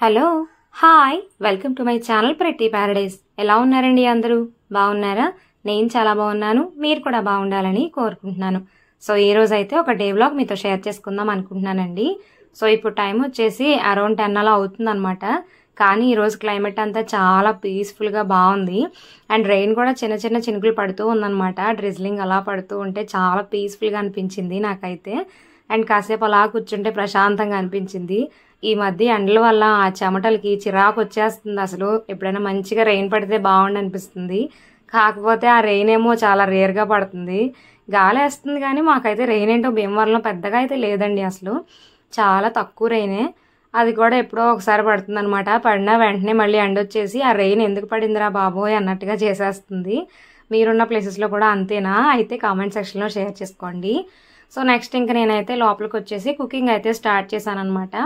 Hello. Hi. Welcome to my channel Prathi paradise. ఎలా ఉన్నారండి అందరూ? బాగున్నారా? నేను చాలా బాగున్నాను. మీరు కూడా బాగుండాలని కోరుకుంటున్నాను. సో ఈ రోజు అయితే ఒక డే బ్లాగ్ మీతో షేర్ చేసుకుందాం అనుకుంటున్నానండి. సో ఇప్పుడు టైం వచ్చేసి అరౌండ్ టెన్ అలా అవుతుందన్నమాట. కానీ ఈరోజు క్లైమేట్ అంతా చాలా పీస్ఫుల్గా బాగుంది. అండ్ రెయిన్ కూడా చిన్న చిన్న చినుకులు పడుతూ ఉందన్నమాట. డ్రిజ్లింగ్ అలా పడుతూ ఉంటే చాలా పీస్ఫుల్గా అనిపించింది నాకైతే. అండ్ కాసేపు అలా కూర్చుంటే ప్రశాంతంగా అనిపించింది. ఈ మధ్య ఎండల వల్ల ఆ చెమటలకి చిరాకు వచ్చేస్తుంది అసలు. ఎప్పుడైనా మంచిగా రెయిన్ పడితే బాగుండి అనిపిస్తుంది. కాకపోతే ఆ రెయిన్ ఏమో చాలా రేర్గా పడుతుంది. గాలి వేస్తుంది కానీ మాకైతే రెయిన్ ఏంటో భీమవరంలో పెద్దగా అయితే లేదండి అసలు. చాలా తక్కువ రెయినే అది కూడా ఎప్పుడో ఒకసారి పడుతుంది అనమాట పడినా వెంటనే మళ్ళీ ఎండ వచ్చేసి ఆ రెయిన్ ఎందుకు పడిందిరా బాబోయ్ అన్నట్టుగా చేసేస్తుంది. మీరున్న ప్లేసెస్లో కూడా అంతేనా? అయితే కామెంట్ సెక్షన్లో షేర్ చేసుకోండి. సో నెక్స్ట్ ఇంకా నేనైతే లోపలికి వచ్చేసి కుకింగ్ అయితే స్టార్ట్ చేశాను అనమాట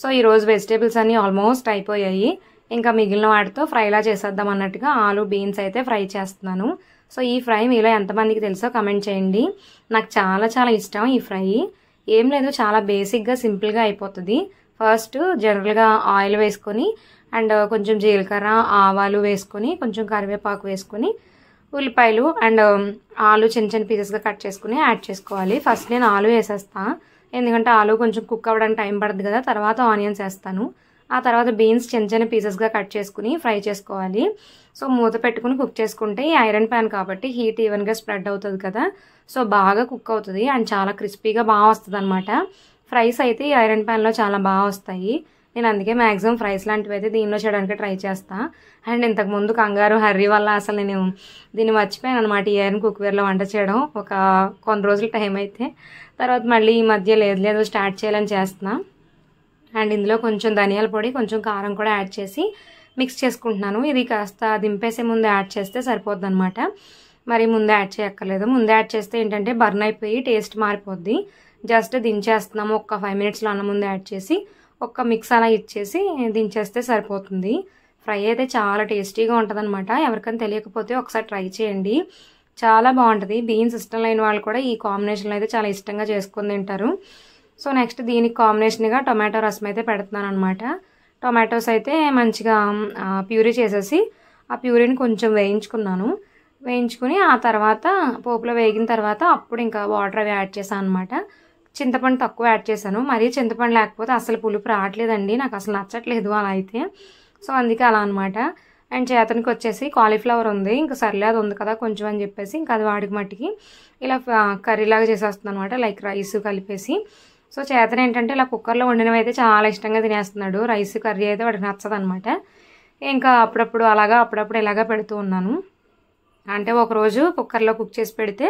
సో ఈరోజు వెజిటేబుల్స్ అన్నీ ఆల్మోస్ట్ అయిపోయాయి. ఇంకా మిగిలిన వాటితో ఫ్రైలా చేసేద్దాం అన్నట్టుగా ఆలు బీన్స్ అయితే ఫ్రై చేస్తున్నాను. సో ఈ ఫ్రై మీలో ఎంతమందికి తెలుసో కమెంట్ చేయండి. నాకు చాలా చాలా ఇష్టం ఈ ఫ్రై. ఏం లేదు చాలా బేసిక్గా సింపుల్గా అయిపోతుంది. ఫస్ట్ జనరల్గా ఆయిల్ వేసుకొని అండ్ కొంచెం జీలకర్ర ఆవాలు వేసుకొని కొంచెం కరివేపాకు వేసుకొని ఉల్లిపాయలు అండ్ ఆలు చిన్న చిన్న పీసెస్గా కట్ చేసుకుని యాడ్ చేసుకోవాలి. ఫస్ట్ నేను ఆలు వేసేస్తాను ఎందుకంటే ఆలు కొంచెం కుక్ అవ్వడానికి టైం పడుతుంది కదా తర్వాత ఆనియన్స్ వేస్తాను. ఆ తర్వాత బీన్స్ చిన్న చిన్న పీసెస్గా కట్ చేసుకుని ఫ్రై చేసుకోవాలి. సో మూత పెట్టుకుని కుక్ చేసుకుంటే ఈ ఐరన్ ప్యాన్ కాబట్టి హీట్ ఈవెన్గా స్ప్రెడ్ అవుతుంది కదా. సో బాగా కుక్ అవుతుంది అండ్ చాలా క్రిస్పీగా బాగా వస్తుంది అనమాట ఫ్రైస్ అయితే ఈ ఐరన్ ప్యాన్లో చాలా బాగా వస్తాయి. నేను అందుకే మ్యాక్సిమం ఫ్రైస్ లాంటివి అయితే దీనిలో చేయడానికి ట్రై చేస్తాను అండ్ ఇంతకు ముందు కంగారు హర్రీ వల్ల అసలు నేను దీన్ని మర్చిపోయాను అనమాట ఈ ఐరన్ కుక్వేర్లో వంట చేయడం ఒక కొన్ని రోజుల టైం అయితే. తర్వాత మళ్ళీ ఈ మధ్య లేదు లేదు స్టార్ట్ చేయాలని చేస్తున్నా. అండ్ ఇందులో కొంచెం ధనియాల పొడి కొంచెం కారం కూడా యాడ్ చేసి మిక్స్ చేసుకుంటున్నాను. ఇది కాస్త దింపేసే ముందు యాడ్ చేస్తే సరిపోద్ది అనమాట మరి ముందే యాడ్ చేయక్కర్లేదు. ముందే యాడ్ చేస్తే ఏంటంటే బర్న్ అయిపోయి టేస్ట్ మారిపోద్ది. జస్ట్ దించేస్తున్నాము ఒక ఫైవ్ మినిట్స్లో అన్న ముందు యాడ్ చేసి ఒక్క మిక్స్ అలా ఇచ్చేసి దించేస్తే సరిపోతుంది. ఫ్రై అయితే చాలా టేస్టీగా ఉంటుందన్నమాట. ఎవరికైనా తెలియకపోతే ఒకసారి ట్రై చేయండి. చాలా బాగుంటుంది. బీన్స్ ఇష్టం లేని వాళ్ళు కూడా ఈ కాంబినేషన్లో అయితే చాలా ఇష్టంగా చేసుకుని తింటారు. సో నెక్స్ట్ దీనికి కాంబినేషన్గా టొమాటో రసం అయితే పెడుతున్నాను అనమాట టొమాటోస్ అయితే మంచిగా ప్యూరీ చేసేసి ఆ ప్యూరీని కొంచెం వేయించుకున్నాను. వేయించుకుని ఆ తర్వాత పోపులో వేగిన తర్వాత అప్పుడు ఇంకా వాటర్ అవి యాడ్ చేశాను అనమాట చింతపండు తక్కువ యాడ్ చేశాను. మరీ చింతపండు లేకపోతే అసలు పులుపు రావట్లేదండి. నాకు అసలు నచ్చట్లేదు అలా అయితే. సో అందుకే అలా అనమాట అండ్ చేతనికి వచ్చేసి కాలీఫ్లవర్ ఉంది. ఇంకా సర్లే అది ఉంది కదా కొంచెం అని చెప్పేసి ఇంకా అది వాడికి మట్టికి. ఇలా కర్రీలాగా చేసేస్తుంది అనమాట లైక్ రైస్ కలిపేసి. సో చేతన ఏంటంటే ఇలా కుక్కర్లో వండినవి అయితే చాలా ఇష్టంగా తినేస్తున్నాడు. రైస్ కర్రీ అయితే వాడికి నచ్చదు అనమాట ఇంకా అప్పుడప్పుడు అలాగా అప్పుడప్పుడు ఇలాగా పెడుతూ ఉన్నాను. అంటే ఒకరోజు కుక్కర్లో కుక్ చేసి పెడితే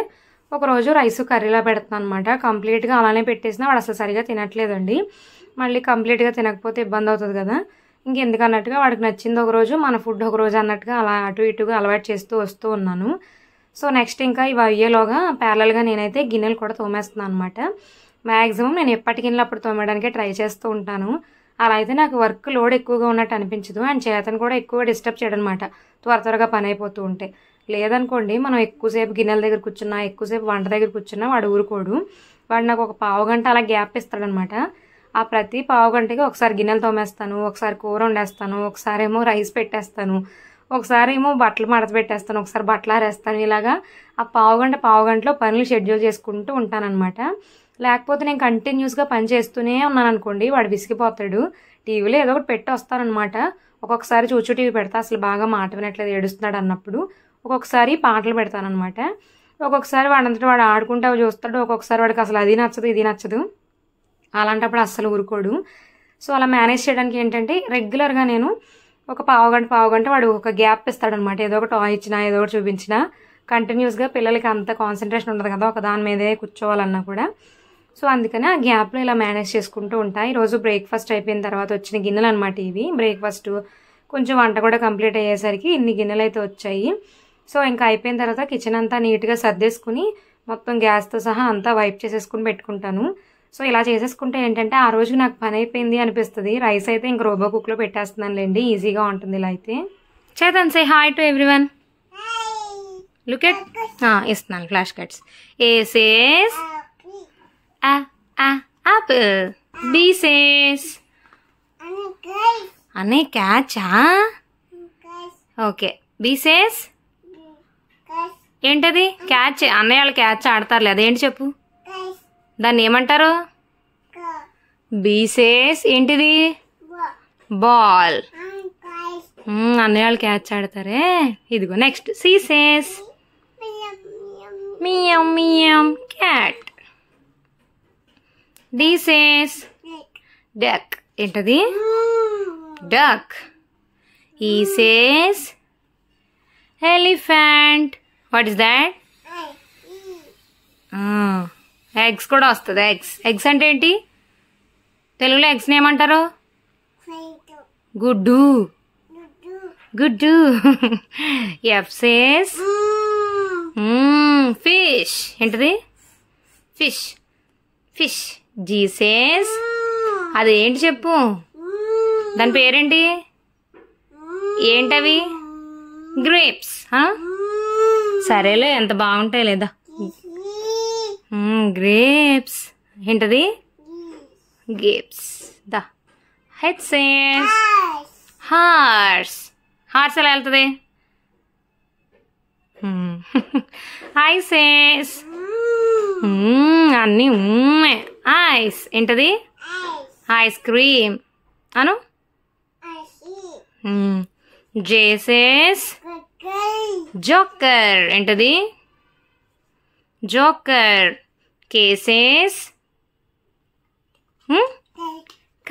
ఒకరోజు రైస్ కర్రీలా పెడుతున్నాను అనమాట కంప్లీట్గా అలానే పెట్టేసినా వాడు అసలు సరిగా తినట్లేదండి. మళ్ళీ కంప్లీట్గా తినకపోతే ఇబ్బంది అవుతుంది కదా. ఇంకెందుకన్నట్టుగా వాడికి నచ్చింది ఒక రోజు మన ఫుడ్ ఒక రోజు అన్నట్టుగా అలా అటు ఇటుగా అలవాటు చేస్తూ వస్తూ ఉన్నాను. సో నెక్స్ట్ ఇంకా ఇవి అయ్యేలోగా ప్యారల్గా నేనైతే గిన్నెలు కూడా తోమేస్తున్నాను అనమాట మ్యాక్సిమం నేను ఎప్పటి గిన్నెలు అప్పుడు తోమడానికే ట్రై చేస్తూ ఉంటాను. అలా అయితే నాకు వర్క్ లోడ్ ఎక్కువగా ఉన్నట్టు అనిపించదు. అండ్ చేతను కూడా ఎక్కువ డిస్టర్బ్ చేయడం అనమాట త్వర త్వరగా పని అయిపోతూ ఉంటే. లేదనుకోండి మనం ఎక్కువసేపు గిన్నెల దగ్గర కూర్చున్నా ఎక్కువసేపు వంట దగ్గర కూర్చున్నా వాడు ఊరుకోడు. వాడు నాకు ఒక పావు గంట అలా గ్యాప్ ఇస్తాడనమాట. ఆ ప్రతి పావు గంటకి ఒకసారి గిన్నెలు తోమేస్తాను ఒకసారి కూర వండేస్తాను ఒకసారి ఏమో రైస్ పెట్టేస్తాను ఒకసారి ఏమో బట్టలు మడత పెట్టేస్తాను ఒకసారి బట్టలు ఆరేస్తాను ఇలాగా ఆ పావు గంట పావు గంటలో పనులు షెడ్యూల్ చేసుకుంటూ ఉంటానన్నమాట లేకపోతే నేను కంటిన్యూస్గా పని చేస్తూనే ఉన్నాను అనుకోండి వాడు విసిగిపోతాడు. టీవీలో ఏదో ఒకటి పెట్టి వస్తానమాట ఒక్కొక్కసారి చూచు టీవీ పెడతా అసలు బాగా మాట వినట్లేదు ఏడుస్తున్నాడు అన్నప్పుడు. ఒక్కొక్కసారి పాటలు పెడతానమాట ఒక్కొక్కసారి వాడంతటా వాడు ఆడుకుంటూ చూస్తాడు ఒక్కొక్కసారి వాడికి అసలు అది నచ్చదు ఇది నచ్చదు. అలాంటప్పుడు అస్సలు ఊరుకోడు. సో అలా మేనేజ్ చేయడానికి ఏంటంటే రెగ్యులర్గా నేను ఒక పావు గంట పావు గంట వాడు ఒక గ్యాప్ ఇస్తాడనమాట ఏదో ఒక టాయ్ ఇచ్చినా ఏదో ఒకటి చూపించినా. కంటిన్యూస్గా పిల్లలకి అంత కాన్సన్ట్రేషన్ ఉండదు కదా ఒక దాని మీదే కూర్చోవాలన్నా కూడా. సో అందుకని ఆ గ్యాప్లో ఇలా మేనేజ్ చేసుకుంటూ ఉంటాయి ఈరోజు బ్రేక్ఫాస్ట్ అయిపోయిన తర్వాత వచ్చిన గిన్నెలు అనమాట ఇవి. బ్రేక్ఫాస్ట్ కొంచెం వంట కూడా కంప్లీట్ అయ్యేసరికి ఇన్ని గిన్నెలు అయితే వచ్చాయి. సో ఇంకా అయిపోయిన తర్వాత కిచెన్ అంతా నీట్గా సర్దేసుకుని మొత్తం గ్యాస్తో సహా అంతా వైప్ చేసేసుకుని పెట్టుకుంటాను. సో ఇలా చేసేసుకుంటే ఏంటంటే ఆ రోజు నాకు పని అయిపోయింది అనిపిస్తుంది. రైస్ అయితే ఇంక రోబో కుక్లో పెట్టేస్తున్నానులేండి ఈజీగా ఉంటుంది ఇలా అయితే. Chetan say hi to everyone look at ఇస్తున్నాను flash cards A says B says. అన్నయ్య క్యాచా ఓకే బీసేస్ ఏంటది? క్యాచ్ అన్నయ్య వాళ్ళు క్యాచ్ ఆడతారులే అదేంటి చెప్పు? దాన్ని ఏమంటారు? బీసేస్ ఏంటిది? బాల్. అన్నయ్య వాళ్ళు క్యాచ్ ఆడతారే? ఇదిగో నెక్స్ట్ సీసేస్. మియం మియం క్యాట్. D says. డక్. ఏంటది? Duck. E says. Elephant. What is that? Eggs కూడా వస్తుంది ఎగ్స్. ఎగ్స్ అంటే ఏంటి? తెలుగులో ఎగ్స్ని ఏమంటారు? గుడ్డు. గుడ్డు. F says fish. ఏంటిది? ఫిష్. ఫిష్. జీసేస్ అది ఏంటి చెప్పు? దాని పేరేంటి? ఏంటవి? గ్రేప్స్ సరేలే ఎంత బాగుంటాయి లేదా? గ్రేప్స్ ఏంటది? గ్రేప్స్ దా. హెడ్ సేస్ హార్స్ హార్స్ ఎలా వెళ్తుంది? ఐ సేస్ అన్నీ ఐస్ ఏంటది? ఐస్ క్రీమ్ అను? జేసేస్ జోకర్ ఏంటది? జోకర్ కేసేస్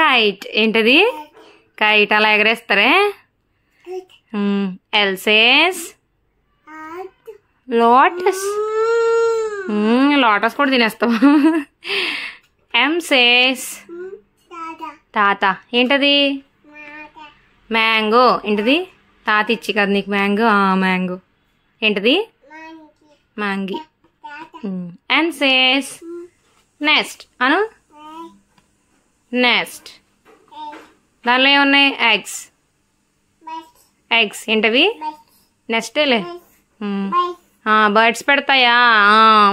కైట్ ఏంటది? కైట్ అలా ఎగరేస్తారే? ఎల్సేస్ లోటస్ లోటస్ కూడా తినేస్తాం. ఎంసేస్ తాత ఏంటది? మ్యాంగో ఏంటిది? తాత ఇచ్చి కదా నీకు మ్యాంగో? మ్యాంగో. ఏంటిది? మ్యాంగి. అండ్ సేస్ నెక్స్ట్ అను? నెక్స్ట్ దానిలో ఏమున్నాయి? ఎగ్స్ ఎగ్స్ ఏంటవి? నెక్స్టేలే బర్డ్స్ పెడతాయా?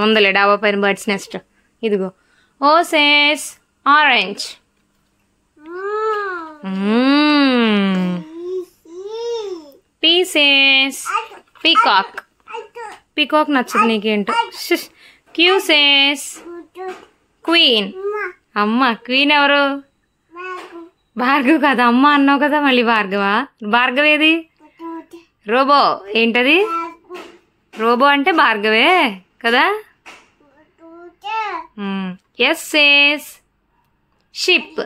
ఉందిలే. డాబా పైన బర్డ్స్ నెక్స్ట్ ఇదిగో. O says orange P says peacock peacock నచ్చదు నీకేంటో. క్యూసేస్ క్వీన్ అమ్మ క్వీన్ ఎవరు? భార్గవ్ కదా. అమ్మ అన్నావు కదా మళ్ళీ భార్గవ? భార్గవ్ ఏది? రోబో. ఏంటది? రోబో అంటే భార్గవే కదా? ఎస్ సేస్ షిప్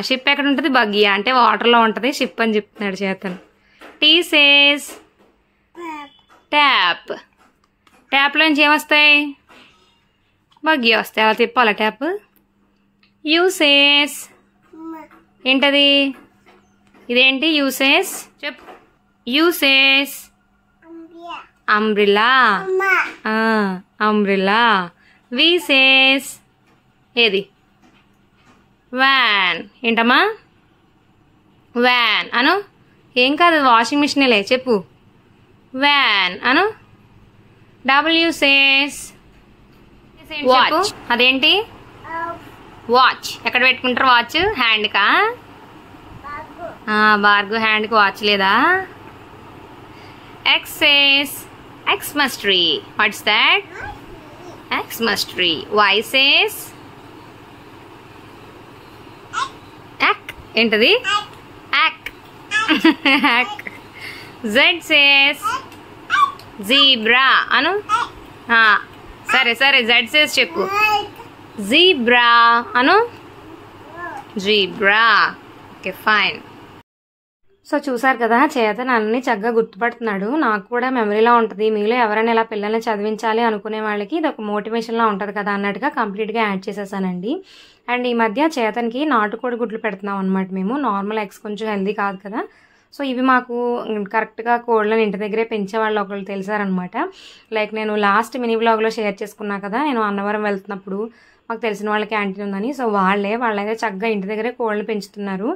షిప్ ఎక్కడ ఉంటుంది? బగ్గియా. అంటే వాటర్లో ఉంటుంది. షిప్ అని చెప్తున్నాడు చేతను. టీ సేస్ ట్యాప్ ట్యాప్లోంచి ఏమొస్తాయి? బగ్గి వస్తాయి. అలా తిప్పాలా ట్యాప్ యూసేస్ ఏంటది? ఇదేంటి? యూసేస్ చెప్పు. యూసేస్ అంబ్రిల్లా అంబ్రిల్లా వీసేస్ ఏది? వ్యాన్ ఏంటమ్మా? వ్యాన్ అను? ఏం కాదు అది వాషింగ్ మిషనేలే చెప్పు. వ్యాన్ అను? డబ్ల్యూ సేస్ వాచ్ అదేంటి? వాచ్ ఎక్కడ పెట్టుకుంటారు వాచ్ హ్యాండ్కా బార్గు హ్యాండ్కి వాచ్ లేదా? X says Xmas tree what's that says yak ఏంటది? జెడ్ సేస్ జీబ్రా అను? సరే సరే జెడ్ సేస్ చెప్పు. జీబ్రా అను? జీబ్రా ఓకే ఫైన్ సో చూసారు కదా చేతన్ అన్ని చక్కగా గుర్తుపడుతున్నాడు. నాకు కూడా మెమరీలో ఉంటుంది. మీలో ఎవరైనా ఇలా పిల్లల్ని చదివించాలి అనుకునే వాళ్ళకి ఇది ఒక మోటివేషన్లా ఉంటుంది కదా అన్నట్టుగా కంప్లీట్గా యాడ్ చేసేసానండి. అండ్ ఈ మధ్య చేతన్కి నాటుకోడి గుడ్లు పెడుతున్నాం అనమాట మేము. నార్మల్ ఎగ్స్ కొంచెం హెల్దీ కాదు కదా. సో ఇవి మాకు కరెక్ట్గా కోళ్ళని ఇంటి దగ్గరే పెంచే వాళ్ళు ఒకళ్ళు తెలిసారనమాట లైక్ నేను లాస్ట్ మినీ బ్లాగ్లో షేర్ చేసుకున్నా కదా నేను అన్నవరం వెళ్తున్నప్పుడు మాకు తెలిసిన వాళ్ళ క్యాంటీన్ ఉందని. సో వాళ్ళే వాళ్ళైతే చక్కగా ఇంటి దగ్గరే కోళ్ళని పెంచుతున్నారు.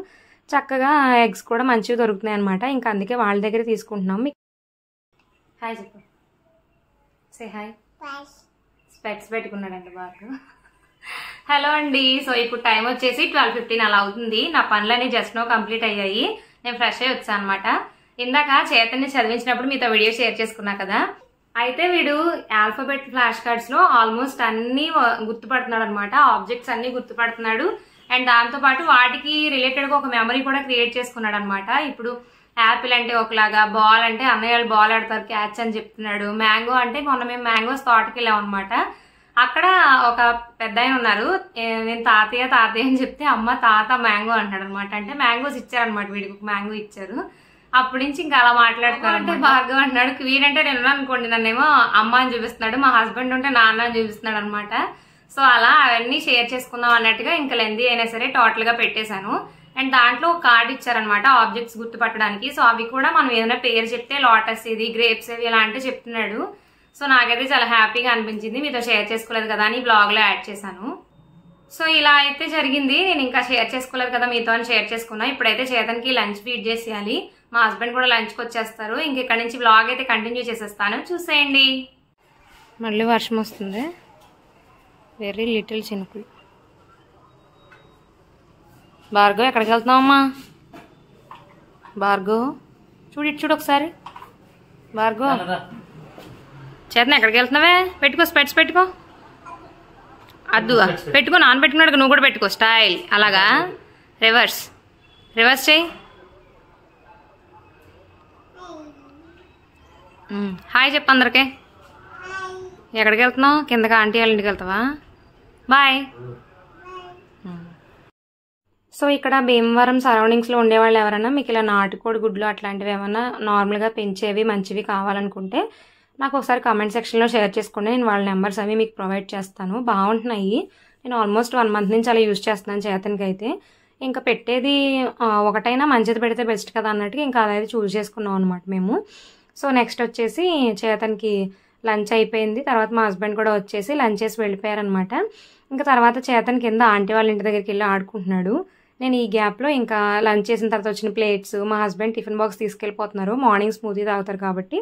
చక్కగా ఎగ్స్ కూడా మంచిగా దొరుకుతున్నాయి అనమాట ఇంకా అందుకే వాళ్ళ దగ్గర తీసుకుంటున్నాం. మీకు హాయ్ చెప్పు. సే హాయ్ స్పెట్స్ పెట్టుకున్నాడంట బాగా హలో అండి. సో ఇప్పుడు టైం వచ్చేసి ట్వెల్వ్ ఫిఫ్టీన్ అలా అవుతుంది. నా పనులన్నీ జస్ట్ నో కంప్లీట్ అయ్యాయి. నేను ఫ్రెష్ అయ్యి వచ్చాను అనమాట ఇందాక చేతన్ని చదివించినప్పుడు మీతో వీడియో షేర్ చేసుకున్నా కదా. అయితే వీడు ఆల్ఫాబెట్ ఫ్లాష్ కార్డ్స్లో ఆల్మోస్ట్ అన్ని గుర్తుపడుతున్నాడు అనమాట ఆబ్జెక్ట్స్ అన్ని గుర్తుపడుతున్నాడు. అండ్ దాంతో పాటు వాటికి రిలేటెడ్గా ఒక మెమరీ కూడా క్రియేట్ చేసుకున్నాడు అనమాట ఇప్పుడు యాపిల్ అంటే ఒకలాగా బాల్ అంటే అన్నయ్య వాళ్ళు బాల్ ఆడతారు క్యాచ్ అని చెప్తున్నాడు. మ్యాంగో అంటే మొన్న మేము మ్యాంగోస్ తోటకి వెళ్ళాం అనమాట. అక్కడ ఒక పెద్ద ఆయన ఉన్నారు. నేను తాతయ్య తాతయ్య అని చెప్తే అమ్మ తాత మ్యాంగో అంటాడు అనమాట అంటే మ్యాంగోస్ ఇచ్చారనమాట వీడికి ఒక మ్యాంగో ఇచ్చారు. అప్పటి నుంచి ఇంకా అలా మాట్లాడుతారు అంటే భార్గవ్ అంటున్నాడు. క్వీన్ అంటే నేను అనుకోండి నన్నేమో అమ్మ అని చూపిస్తున్నాడు మా హస్బెండ్ ఉంటే నాన్న అని చూపిస్తున్నాడు అనమాట. సో అలా అవన్నీ షేర్ చేసుకుందాం అన్నట్టుగా ఇంకా లెంది అయినా సరే టోటల్గా పెట్టేశాను. అండ్ దాంట్లో ఒక కార్డ్ ఇచ్చారనమాట ఆబ్జెక్ట్స్ గుర్తుపట్టడానికి. సో అవి కూడా మనం ఏదైనా పేరు చెప్తే లోటస్ ఇది గ్రేప్స్ ఇవి ఇలాంటివి చెప్తున్నాడు. సో నాకైతే చాలా హ్యాపీగా అనిపించింది. మీతో షేర్ చేసుకోలేదు కదా అని బ్లాగ్లో యాడ్ చేశాను. సో ఇలా అయితే జరిగింది. నేను ఇంకా షేర్ చేసుకోలేదు కదా మీతో అని షేర్ చేసుకున్నా. ఇప్పుడైతే చేతన్కి లంచ్ ఫీడ్ చేసేయాలి. మా హస్బెండ్ కూడా లంచ్కి వచ్చేస్తారు. ఇంక ఇక్కడ నుంచి బ్లాగ్ అయితే కంటిన్యూ చేసేస్తాను. చూసేయండి. మళ్ళీ వర్షం వస్తుంది. వెరీ లిటిల్ చినుకులు. భార్గవ్ ఎక్కడికి వెళ్తున్నావమ్మా? భార్గవ్ చూడు ఇటు చూడు ఒకసారి. భార్గవ్ చేతన ఎక్కడికి వెళ్తున్నావే? పెట్టుకో స్పెట్స్ పెట్టుకో. అద్దు పెట్టుకో నాన్న పెట్టుకున్నాడు నువ్వు కూడా పెట్టుకో స్టైల్. అలాగా? రివర్స్. రివర్స్ చేయి హాయ్ చెప్పు అందరికీ. ఎక్కడికి వెళ్తున్నావు? కిందకి ఆంటీ వాళ్ళ ఇంటికి వెళ్తావా? బాయ్. సో ఇక్కడ భీమవరం సరౌండింగ్స్లో ఉండేవాళ్ళు ఎవరైనా మీకు ఇలా నాటుకోడి గుడ్లు అట్లాంటివి ఏమైనా నార్మల్గా పెంచేవి మంచివి కావాలనుకుంటే నాకు ఒకసారి కామెంట్ సెక్షన్లో షేర్ చేసుకోండి. నేను వాళ్ళ నెంబర్స్ అవి మీకు ప్రొవైడ్ చేస్తాను. బాగుంటున్నాయి. నేను ఆల్మోస్ట్ వన్ మంత్ నుంచి అలా యూజ్ చేస్తున్నాను చేతనికి అయితే ఇంకా పెట్టేది ఒకటైనా మంచిది పెడితే బెస్ట్ కదా అన్నట్టుగా ఇంకా అదైతే చూస్ చేసుకున్నాం అనమాట మేము. సో నెక్స్ట్ వచ్చేసి చేతనికి లంచ్ అయిపోయింది. తర్వాత మా హస్బెండ్ కూడా వచ్చేసి లంచ్ చేసి వెళ్ళిపోయారనమాట ఇంకా తర్వాత చేతన్ కింద ఆంటీ వాళ్ళ ఇంటి దగ్గరికి వెళ్ళి ఆడుకుంటున్నాడు. నేను ఈ గ్యాప్లో ఇంకా లంచ్ చేసిన తర్వాత వచ్చిన ప్లేట్స్ మా హస్బెండ్ టిఫిన్ బాక్స్ తీసుకెళ్ళిపోతున్నారు. మార్నింగ్ స్మూతీ తాగుతారు కాబట్టి.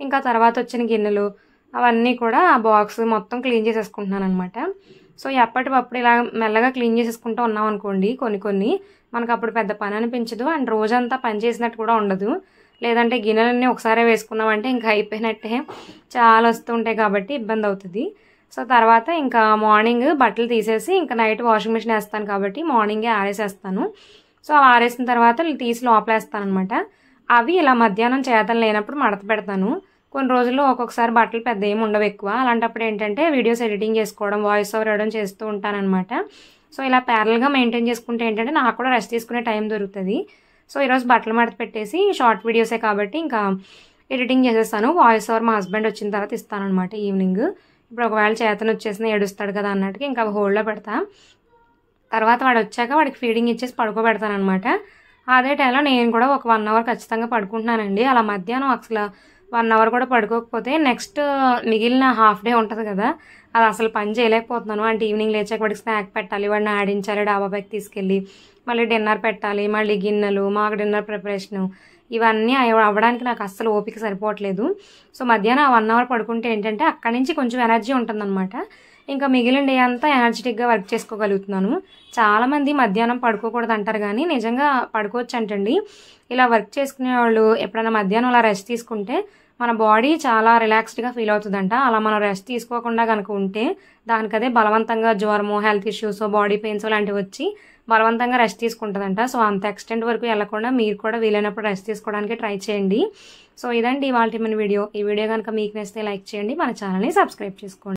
ఇంకా తర్వాత వచ్చిన గిన్నెలు అవన్నీ కూడా ఆ బాక్స్ మొత్తం క్లీన్ చేసేసుకుంటున్నాను అనమాట సో ఎప్పటికప్పుడు ఇలా మెల్లగా క్లీన్ చేసేసుకుంటూ ఉన్నాం అనుకోండి కొన్ని కొన్ని మనకు అప్పుడు పెద్ద పని అనిపించదు. అండ్ రోజంతా పని చేసినట్టు కూడా ఉండదు. లేదంటే గిన్నెలన్నీ ఒకసారి వేసుకున్నామంటే ఇంకా అయిపోయినట్టే. చాలా వస్తుంటాయి కాబట్టి ఇబ్బంది అవుతుంది. సో తర్వాత ఇంకా మార్నింగ్ బట్టలు తీసేసి ఇంకా నైట్ వాషింగ్ మిషన్ వేస్తాను కాబట్టి మార్నింగే ఆరేసేస్తాను. సో ఆరేసిన తర్వాత తీసి లోపలేస్తాను అనమాట అవి ఇలా మధ్యాహ్నం చేతలు లేనప్పుడు మడత పెడతాను. కొన్ని రోజుల్లో ఒక్కొక్కసారి బట్టలు పెద్ద ఏమి ఉండవు ఎక్కువ. అలాంటప్పుడు ఏంటంటే వీడియోస్ ఎడిటింగ్ చేసుకోవడం వాయిస్ ఓవర్ ఇవ్వడం చేస్తూ ఉంటానన్నమాట. సో ఇలా ప్యారల్గా మెయింటైన్ చేసుకుంటే ఏంటంటే నాకు కూడా రెస్ట్ తీసుకునే టైం దొరుకుతుంది. సో ఈరోజు బట్టలు మడత పెట్టేసి షార్ట్ వీడియోసే కాబట్టి ఇంకా ఎడిటింగ్ చేసేస్తాను. వాయిస్ ఓవర్ మా హస్బెండ్ వచ్చిన తర్వాత ఇస్తాను అనమాట ఈవినింగ్. ఇప్పుడు ఒకవేళ చేతను వచ్చేసిన ఏడుస్తాడు కదా అన్నట్టుగా ఇంకా హోల్డ్లో పెడతా. తర్వాత వాడు వచ్చాక వాడికి ఫీడింగ్ ఇచ్చేసి పడుకోబెడతాను అనమాట అదే టైంలో నేను కూడా ఒక వన్ అవర్ ఖచ్చితంగా పడుకుంటున్నానండి. అలా మధ్యాహ్నం అసలు వన్ అవర్ కూడా పడుకోకపోతే నెక్స్ట్ మిగిలిన హాఫ్ డే ఉంటుంది కదా. అది అసలు పని చేయలేకపోతున్నాను. అంటే ఈవినింగ్ లేచాక వాడికి స్నాక్ పెట్టాలి వాడిని ఆడించాలి డాబా పైకి తీసుకెళ్ళి మళ్ళీ డిన్నర్ పెట్టాలి మళ్ళీ గిన్నెలు మాకు డిన్నర్ ప్రిపరేషను ఇవన్నీ అవ్వడానికి నాకు అస్సలు ఓపిక సరిపోవట్లేదు. సో మధ్యాహ్నం వన్ అవర్ పడుకుంటే ఏంటంటే అక్కడి నుంచి కొంచెం ఎనర్జీ ఉంటుందన్నమాట. ఇంకా మిగిలిన డే అంతా ఎనర్జెటిక్గా వర్క్ చేసుకోగలుగుతున్నాను. చాలామంది మధ్యాహ్నం పడుకోకూడదు అంటారు కానీ నిజంగా పడుకోవచ్చు అంటండి ఇలా వర్క్ చేసుకునే వాళ్ళు ఎప్పుడైనా మధ్యాహ్నం అలా రెస్ట్ తీసుకుంటే మన బాడీ చాలా రిలాక్స్డ్గా ఫీల్ అవుతుందంట. అలా మనం రెస్ట్ తీసుకోకుండా కనుక ఉంటే దానికదే బలవంతంగా జ్వరము హెల్త్ ఇష్యూస్ బాడీ పెయిన్స్ లాంటివి వచ్చి బలవంతంగా రెస్ట్ తీసుకుంటుందంట. సో అంత ఎక్స్టెంట్ వరకు వెళ్ళకుండా మీరు కూడా వీలైనప్పుడు రెస్ట్ తీసుకోవడానికి ట్రై చేయండి. సో ఇదండి ఇవాళ మన వీడియో. ఈ వీడియో కనుక మీకు నచ్చితే లైక్ చేయండి. మన ఛానల్ని సబ్స్క్రైబ్ చేసుకోండి.